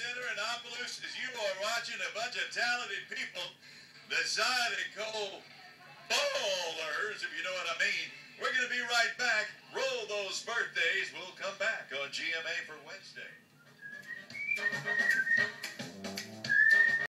Center in as you are watching a bunch of talented people, the Zydeco ballers, if you know what I mean. We're going to be right back. Roll those birthdays. We'll come back on GMA for Wednesday.